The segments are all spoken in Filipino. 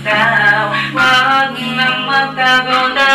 ikaw Huwag nang magtago na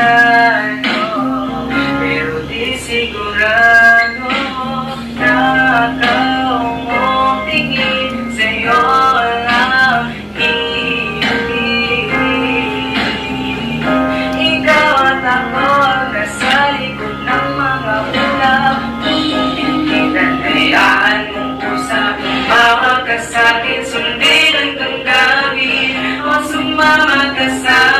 plano Pero di sigurado na ikaw mo tingin sa'yo ang aking Ikaw at ako ang nasa likod ng mga ulap Kinanayaan mo ko sa bawat Sundin ang tanggamin o sumama ka sa'kin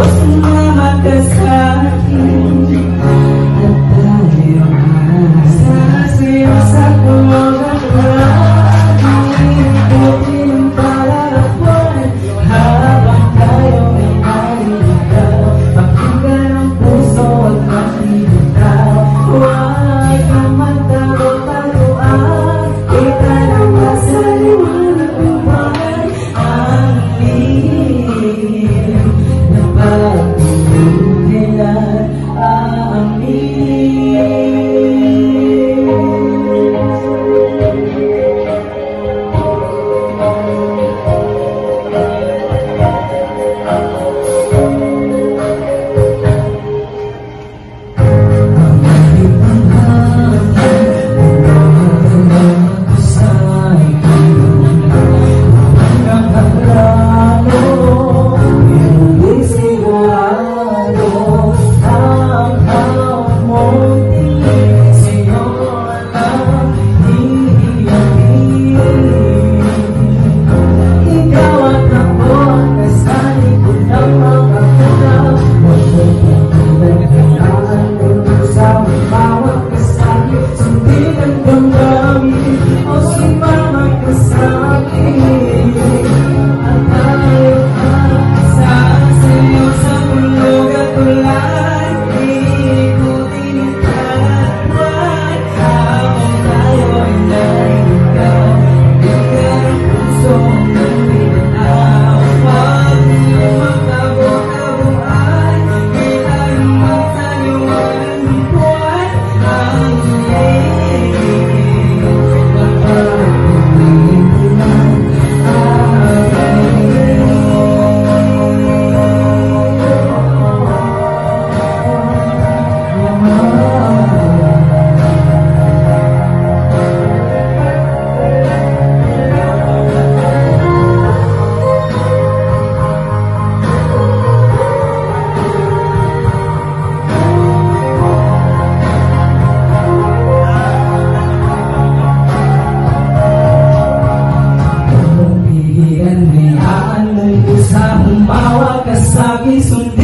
What's sa bawat kasagi sundin.